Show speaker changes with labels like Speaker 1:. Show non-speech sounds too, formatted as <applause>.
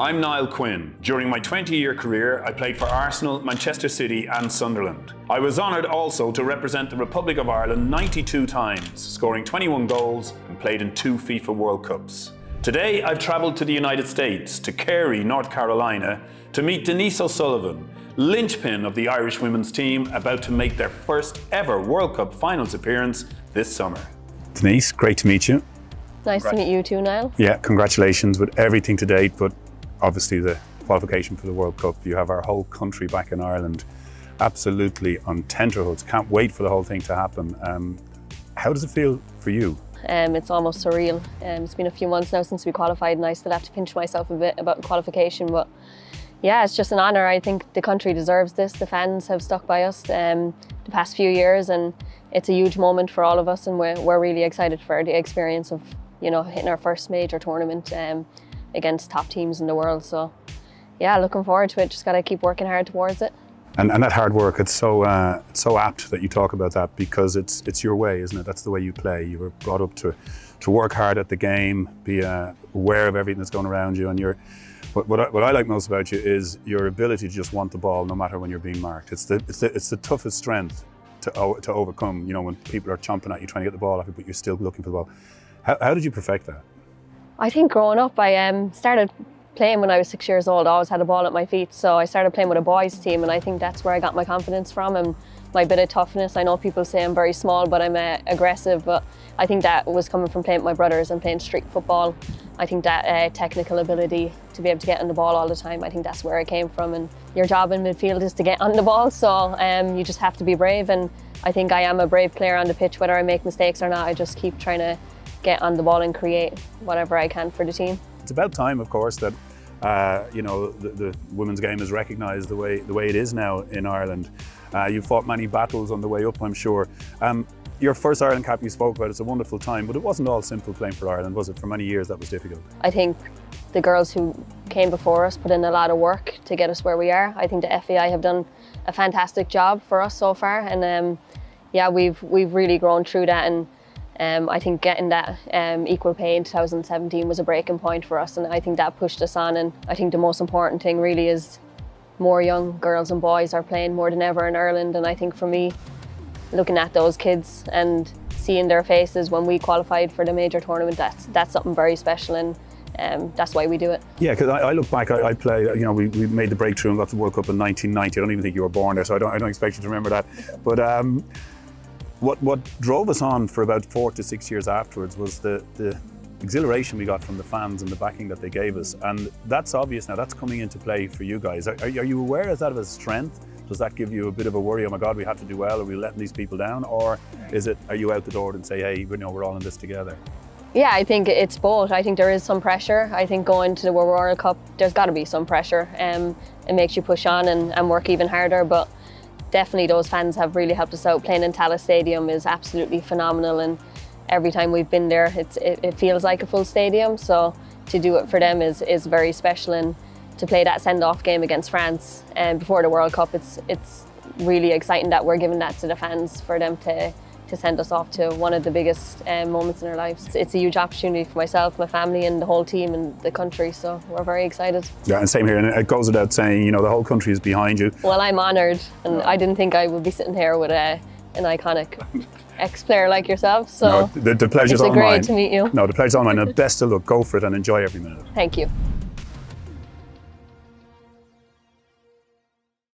Speaker 1: I'm Niall Quinn. During my 20 year career, I played for Arsenal, Manchester City, and Sunderland. I was honoured also to represent the Republic of Ireland 92 times, scoring 21 goals and played in two FIFA World Cups. Today, I've travelled to the United States, to Cary, North Carolina, to meet Denise O'Sullivan, linchpin of the Irish women's team, about to make their first ever World Cup finals appearance this summer. Denise, great to meet you.
Speaker 2: Nice to meet you too, Niall.
Speaker 1: Yeah, congratulations with everything to date, but obviously the qualification for the World Cup. You have our whole country back in Ireland absolutely on tenterhooks. Can't wait for the whole thing to happen. Um, how does it feel for you?
Speaker 2: Um, it's almost surreal. Um, it's been a few months now since we qualified and I still have to pinch myself a bit about qualification but yeah, it's just an honour. I think the country deserves this. The fans have stuck by us um, the past few years and it's a huge moment for all of us and we're, we're really excited for the experience of you know hitting our first major tournament. Um, against top teams in the world. So yeah, looking forward to it. Just got to keep working hard towards it.
Speaker 1: And, and that hard work, it's so uh, it's so apt that you talk about that because it's it's your way, isn't it? That's the way you play. You were brought up to to work hard at the game, be uh, aware of everything that's going around you, and you're. What, what I, what, I, like most about you is your ability to just want the ball no matter when you're being marked. It's the, it's the, it's the toughest strength to, to overcome, you know, when people are chomping at you trying to get the ball off you, but you're still looking for the ball. How, how did you perfect that?
Speaker 2: I think growing up, I um, started playing when I was six years old. I always had a ball at my feet, so I started playing with a boys' team, and I think that's where I got my confidence from and my bit of toughness. I know people say I'm very small, but I'm uh, aggressive, but I think that was coming from playing with my brothers and playing street football. I think that uh, technical ability to be able to get on the ball all the time, I think that's where it came from. And your job in midfield is to get on the ball, so um, you just have to be brave. And I think I am a brave player on the pitch, whether I make mistakes or not. I just keep trying to get on the ball and create whatever I can for the team.
Speaker 1: It's about time, of course, that uh, you know the, the, women's game is recognised the way the way it is now in Ireland. Uh, you fought many battles on the way up, I'm sure. Um, your first Ireland cap you spoke about, it's a wonderful time, but it wasn't all simple playing for Ireland, was it? For many years that was difficult.
Speaker 2: I think the girls who came before us put in a lot of work to get us where we are. I think the FAI have done a fantastic job for us so far, and um, yeah, we've we've really grown through that and um, I think getting that um, equal pay in 2017 was a breaking point for us and I think that pushed us on and I think the most important thing really is more young girls and boys are playing more than ever in Ireland and I think for me looking at those kids and seeing their faces when we qualified for the major tournament that's that's something very special and um, that's why we do it.
Speaker 1: Yeah, because I, I, look back, I, I played, you know, we, we made the breakthrough and got the World Cup in 1990. I don't even think you were born there, so I don't, I don't expect you to remember that. But um, what, what drove us on for about four to six years afterwards was the, the exhilaration we got from the fans and the backing that they gave us. And that's obvious now, that's coming into play for you guys. Are, are you aware of that as a strength? Does that give you a bit of a worry, oh my God, we have to do well, are we letting these people down? Or is it, are you out the door and say, hey, you know, we're all in this together?
Speaker 2: Yeah, I think it's both. I think there is some pressure. I think going to the World Cup, there's got to be some pressure. Um, it makes you push on and, and work even harder. But definitely those fans have really helped us out. Playing in Tallaght Stadium is absolutely phenomenal and every time we've been there it, it, feels like a full stadium so to do it for them is, is very special and to play that send-off game against France and um, before the World Cup it's, it's really exciting that we're giving that to the fans for them to to send us off to one of the biggest um, moments in our lives. It's a huge opportunity for myself, my family and the whole team and the country, so we're very excited.
Speaker 1: Yeah, and same here, and it goes without saying, you know, the whole country is behind you.
Speaker 2: Well, I'm honoured, and I didn't think I would be sitting here with a, an iconic <laughs> ex-player like yourself, so
Speaker 1: no, the, the pleasure's
Speaker 2: it's
Speaker 1: all
Speaker 2: great
Speaker 1: mine.
Speaker 2: to meet you.
Speaker 1: No, the pleasure's all mine, and best of luck, go for it and enjoy every minute.
Speaker 2: Thank you.